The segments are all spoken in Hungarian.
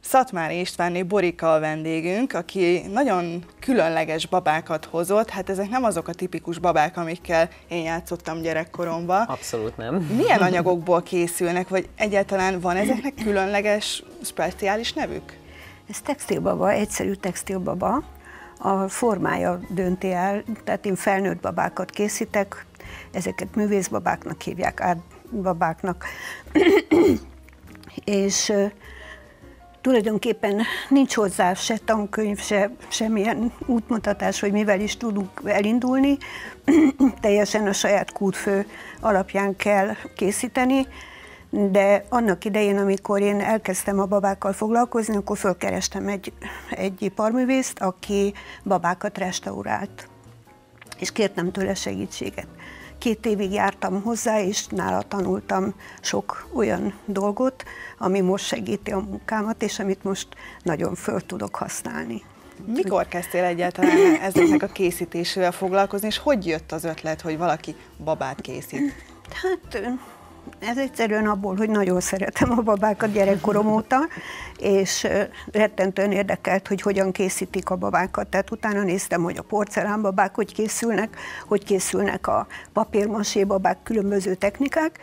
Szatmári Istvánné Borika a vendégünk, aki nagyon különleges babákat hozott. Hát ezek nem azok a tipikus babák, amikkel én játszottam gyerekkoromban. Abszolút nem. Milyen anyagokból készülnek, vagy egyáltalán van ezeknek különleges, speciális nevük? Ez textilbaba, egyszerű textilbaba. A formája dönti el, tehát én felnőtt babákat készítek, ezeket művészbabáknak hívják, átbabáknak. És tulajdonképpen nincs hozzá se tankönyv, se semmilyen útmutatás, hogy mivel is tudunk elindulni. Teljesen a saját kútfő alapján kell készíteni, de annak idején, amikor én elkezdtem a babákkal foglalkozni, akkor fölkerestem egy, egy iparművészt, aki babákat restaurált, és kértem tőle segítséget. Két évig jártam hozzá, és nála tanultam sok olyan dolgot, ami most segíti a munkámat, és amit most nagyon föl tudok használni. Mikor kezdtél egyáltalán ezeknek a készítésével foglalkozni, és hogy jött az ötlet, hogy valaki babát készít? Hát ez egyszerűen abból, hogy nagyon szeretem a babákat gyerekkorom óta, és rettentően érdekelt, hogy hogyan készítik a babákat. Tehát utána néztem, hogy a porcelánbabák hogy készülnek, hogy készülnek a papírmasé babák, különböző technikák,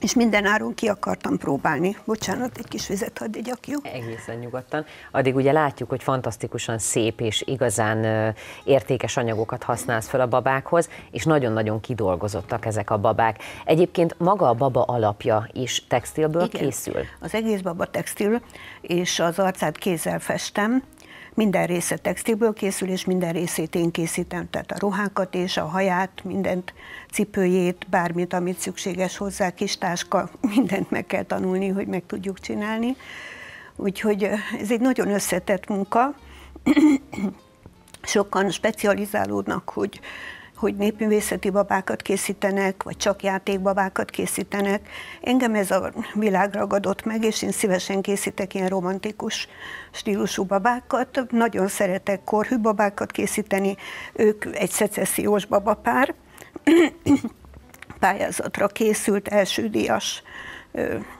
és minden áron ki akartam próbálni. Bocsánat, egy kis vizet hadd igyak, jó? Egészen nyugodtan. Addig ugye látjuk, hogy fantasztikusan szép és igazán értékes anyagokat használsz fel a babákhoz, és nagyon-nagyon kidolgozottak ezek a babák. Egyébként maga a baba alapja is textilből Igen. készül? Az egész baba textil, és az arcát kézzel festem, minden része textilből készül, és minden részét én készítem, tehát a ruhákat és a haját, mindent, cipőjét, bármit, amit szükséges hozzá, kis táska, mindent meg kell tanulni, hogy meg tudjuk csinálni. Úgyhogy ez egy nagyon összetett munka. Sokan specializálódnak, hogy hogy népművészeti babákat készítenek, vagy csak játékbabákat készítenek. Engem ez a világ ragadott meg, és én szívesen készítek ilyen romantikus stílusú babákat. Nagyon szeretek korhű babákat készíteni, ők egy szecessziós babapár. Pályázatra készült első díjas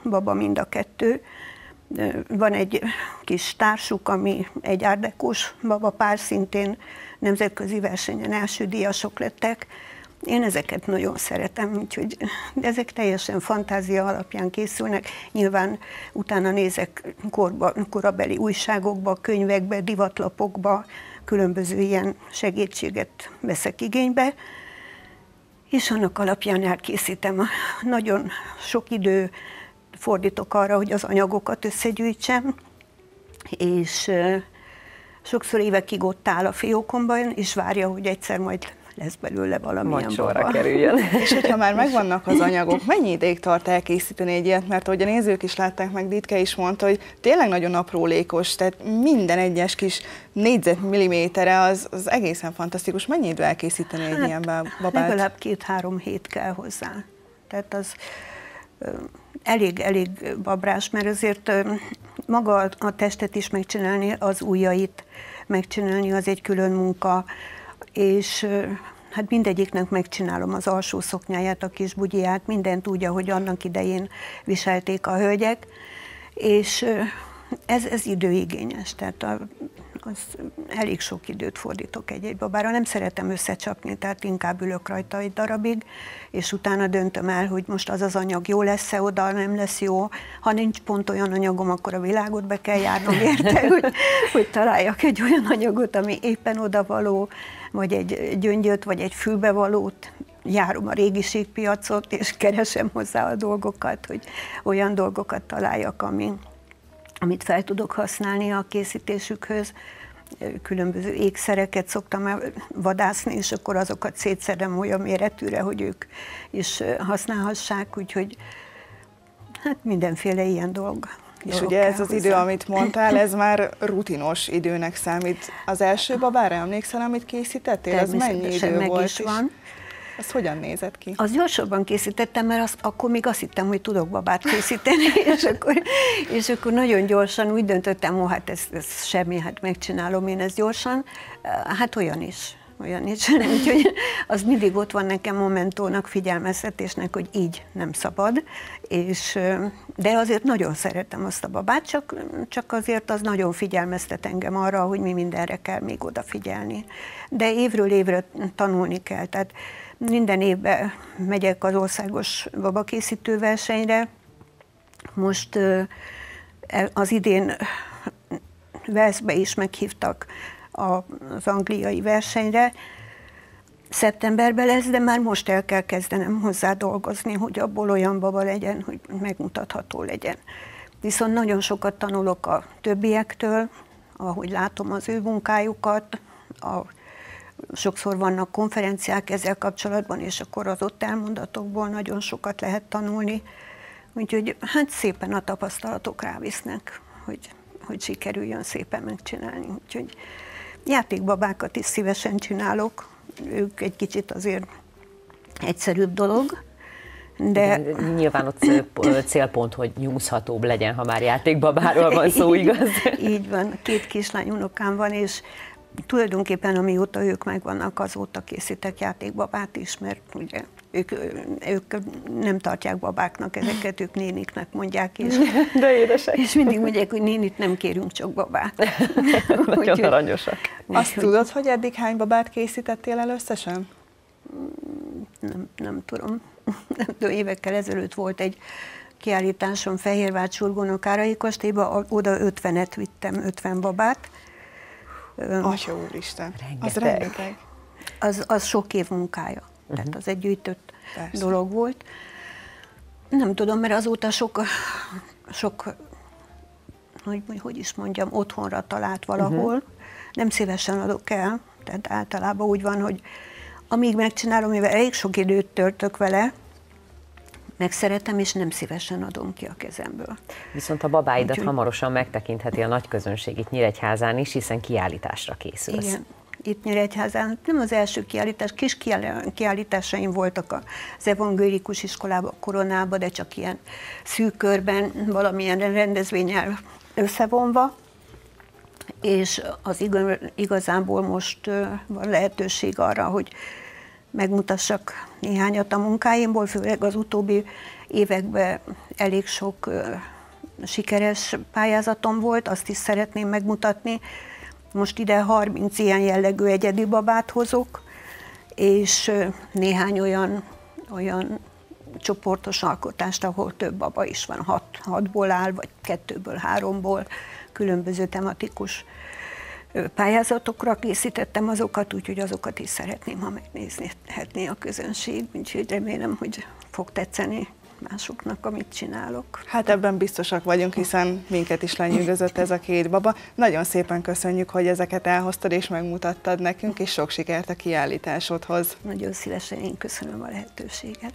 baba mind a kettő. Van egy kis társuk, ami egy árdekós babapár, szintén nemzetközi versenyen első díjasok lettek. Én ezeket nagyon szeretem, úgyhogy ezek teljesen fantázia alapján készülnek. Nyilván utána nézek korba, korabeli újságokba, könyvekbe, divatlapokba, különböző ilyen segítséget veszek igénybe, és annak alapján elkészítem. Nagyon sok idő fordítok arra, hogy az anyagokat összegyűjtsem, és sokszor évekig ott áll a fiókomban, és várja, hogy egyszer majd lesz belőle valamilyen Macsorra baba. kerüljön. és hogyha már megvannak az anyagok, mennyi ideig tart elkészíteni egy ilyet? Mert ahogy a nézők is látták, meg Ditke is mondta, hogy tényleg nagyon aprólékos, tehát minden egyes kis négyzetmillimétere az, az egészen fantasztikus. Mennyi idő elkészíteni hát, egy ilyen babát? Legalább két-három hét kell hozzá. Tehát az elég, elég babrás, mert azért maga a testet is megcsinálni, az ujjait megcsinálni, az egy külön munka, és hát mindegyiknek megcsinálom az alsó szoknyáját, a kis bugyját, mindent úgy, ahogy annak idején viselték a hölgyek, és ez, ez időigényes, tehát a, az elég sok időt fordítok egy-egy babára. Nem szeretem összecsapni, tehát inkább ülök rajta egy darabig, és utána döntöm el, hogy most az az anyag jó lesz-e oda, nem lesz jó. Ha nincs pont olyan anyagom, akkor a világot be kell járnom érte, hogy, hogy találjak egy olyan anyagot, ami éppen oda való, vagy egy gyöngyöt, vagy egy fülbevalót, járom a régiségpiacot, és keresem hozzá a dolgokat, hogy olyan dolgokat találjak, ami, amit fel tudok használni a készítésükhöz. Különböző ékszereket szoktam vadászni, és akkor azokat szétszedem olyan méretűre, hogy ők is használhassák, úgyhogy hát mindenféle ilyen dolg. És ugye ez az idő, amit mondtál, ez már rutinos időnek számít. Az első babára emlékszel, amit készítettél? Ez mennyi idő meg volt? Is van. Ez hogyan nézett ki? Az gyorsabban készítettem, mert azt, akkor még azt hittem, hogy tudok babát készíteni, és akkor, és akkor nagyon gyorsan úgy döntöttem, hogy hát ez, ez semmi, hát megcsinálom én ezt gyorsan. Hát olyan is. Olyan nincs. Úgyhogy az mindig ott van nekem momentónak, figyelmeztetésnek, hogy így nem szabad. És, de azért nagyon szeretem azt a babát, csak, csak azért az nagyon figyelmeztet engem arra, hogy mi mindenre kell még odafigyelni. De évről évre tanulni kell. Tehát minden évben megyek az országos babakészítő versenyre. Most az idén Velszbe is meghívtak az angliai versenyre. Szeptemberben lesz, de már most el kell kezdenem hozzá dolgozni, hogy abból olyan baba legyen, hogy megmutatható legyen. Viszont nagyon sokat tanulok a többiektől, ahogy látom az ő munkájukat, a, sokszor vannak konferenciák ezzel kapcsolatban, és akkor az ott elmondatokból nagyon sokat lehet tanulni. Úgyhogy hát szépen a tapasztalatok rávisznek, hogy, hogy sikerüljön szépen megcsinálni. Úgyhogy játékbabákat is szívesen csinálok, ők egy kicsit azért egyszerűbb dolog, de... Igen, nyilván ott célpont, hogy nyúzhatóbb legyen, ha már játékbabáról van szó, igaz? Így van, két kislány unokám van, és tulajdonképpen amióta ők megvannak, azóta készítek játékbabát is, mert ugye ők, ők nem tartják babáknak ezeket, ők néniknek mondják, és, De édesek. és mindig mondják, hogy nénit nem kérünk, csak babát. Nagyon Úgy, aranyosak. Azt hogy... tudod, hogy eddig hány babát készítettél el összesen? Nem, nem tudom. Nem tudom, évekkel ezelőtt volt egy kiállításom Fehérvár Csurgónok Árai Kastélyba, oda 50-et vittem, 50 babát. Atya úristen, rengeteg. az rengeteg. Az, az sok év munkája. Uh-huh. Tehát az egy gyűjtött Persze. dolog volt. Nem tudom, mert azóta sok, sok hogy, hogy is mondjam, otthonra talált valahol. Uh-huh. Nem szívesen adok el, tehát általában úgy van, hogy amíg megcsinálom, mivel elég sok időt töltök vele, megszeretem, és nem szívesen adom ki a kezemből. Viszont a babáidat Úgyhogy... hamarosan megtekintheti a nagy közönség itt Nyíregyházán is, hiszen kiállításra készülsz. Igen, itt Nyíregyházán. Nem az első kiállítás, kis kiállításaim voltak az evangélikus iskolában, koronában, de csak ilyen szűk körben, valamilyen rendezvényel összevonva. És az igazából most van lehetőség arra, hogy megmutassak néhányat a munkáimból, főleg az utóbbi években elég sok sikeres pályázatom volt, azt is szeretném megmutatni, most ide 30 ilyen jellegű egyedi babát hozok, és néhány olyan, olyan csoportos alkotást, ahol több baba is van, hat, hatból áll, vagy kettőből, háromból, különböző tematikus pályázatokra készítettem azokat, úgyhogy azokat is szeretném, ha megnézni a közönség, úgyhogy remélem, hogy fog tetszeni másoknak, amit csinálok. Hát ebben biztosak vagyunk, hiszen minket is lenyűgözött ez a két baba. Nagyon szépen köszönjük, hogy ezeket elhoztad és megmutattad nekünk, és sok sikert a kiállításodhoz. Nagyon szívesen én köszönöm a lehetőséget.